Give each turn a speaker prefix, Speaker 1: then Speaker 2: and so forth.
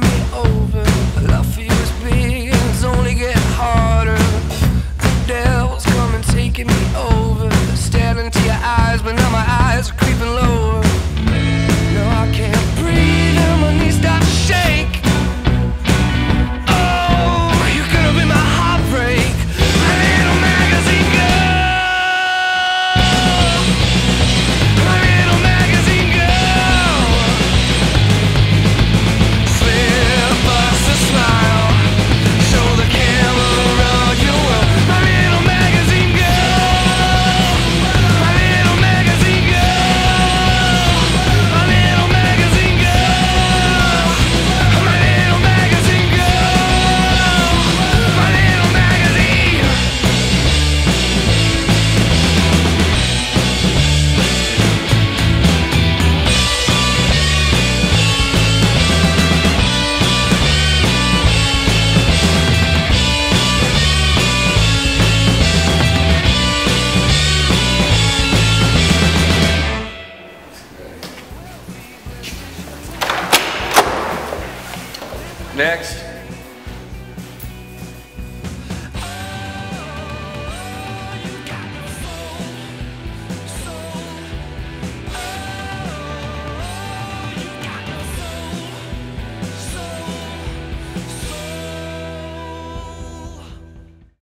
Speaker 1: me over. Love big and it's only getting harder. The devil's coming, taking me over. Into your eyes, but now my eyes are creeping low. Next.